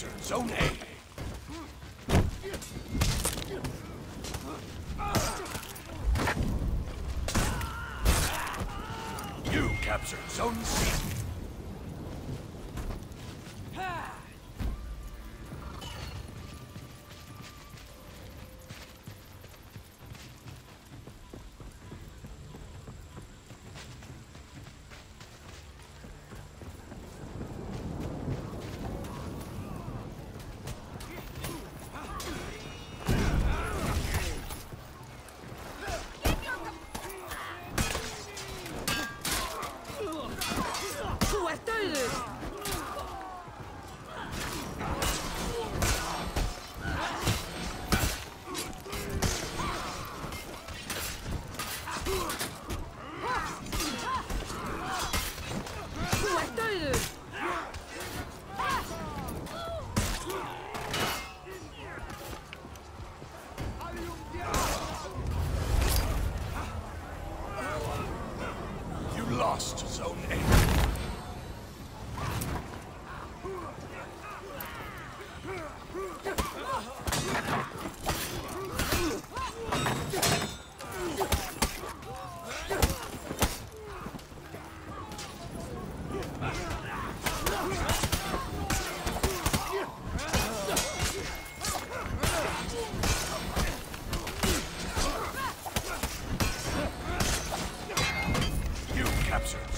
Capture Zone A. You captured Zone C. bastardes!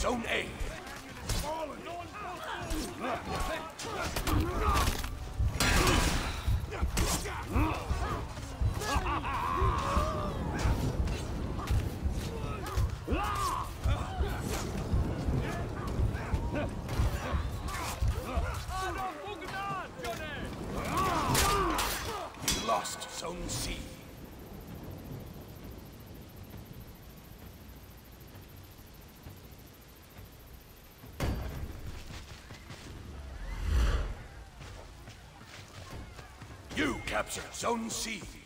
Zone A. You Zone C.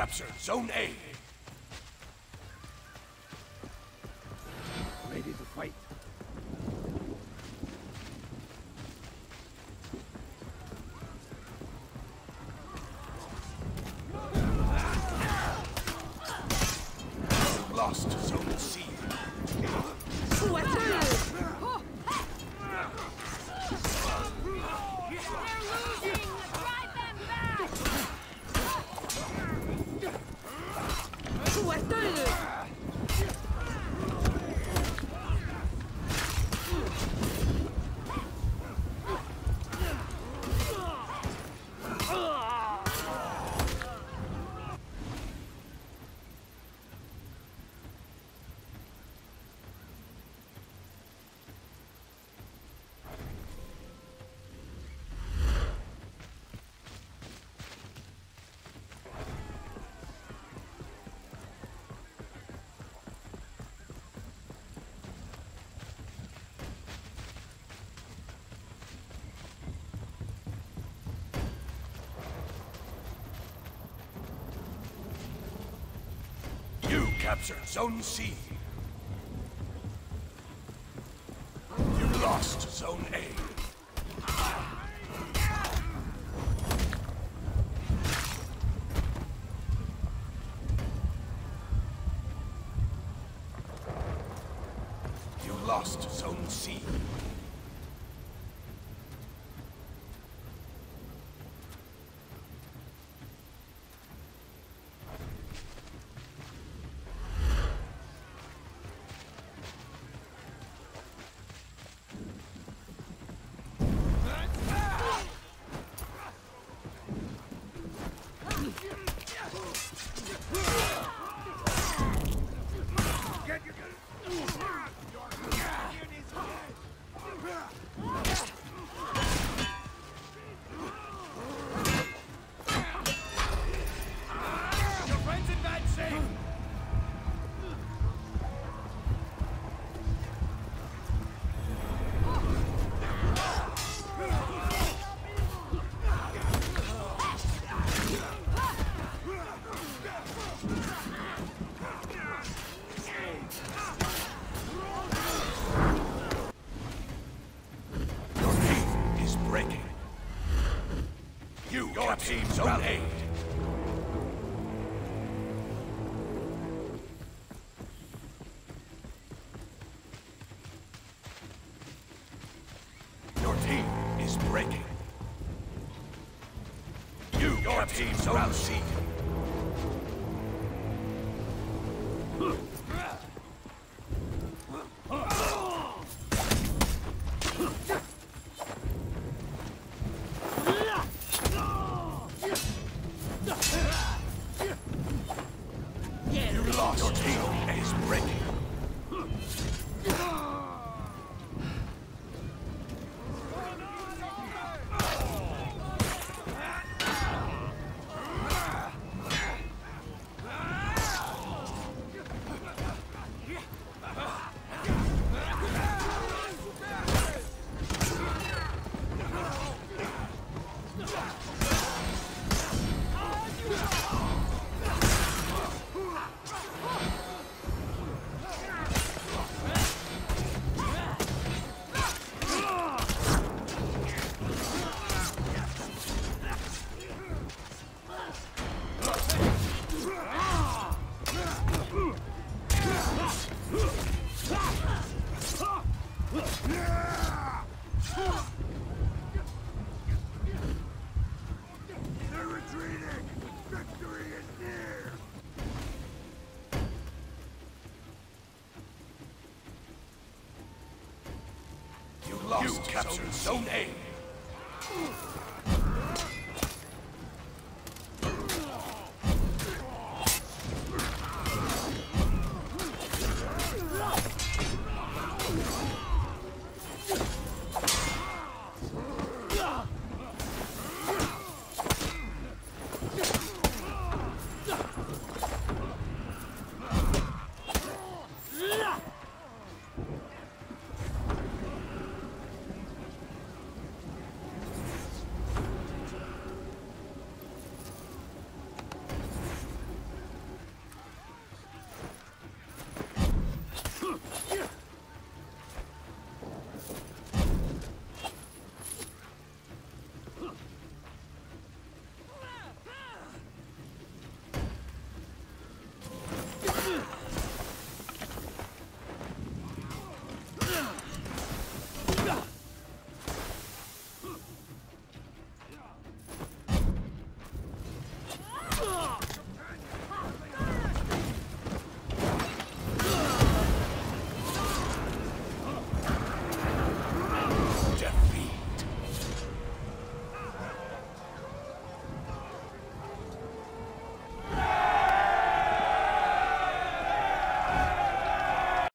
captured Zone A. captured Zone C. You lost Zone A. You lost Zone C. you're gonna... You your team's own aid. lost you captured Zone A.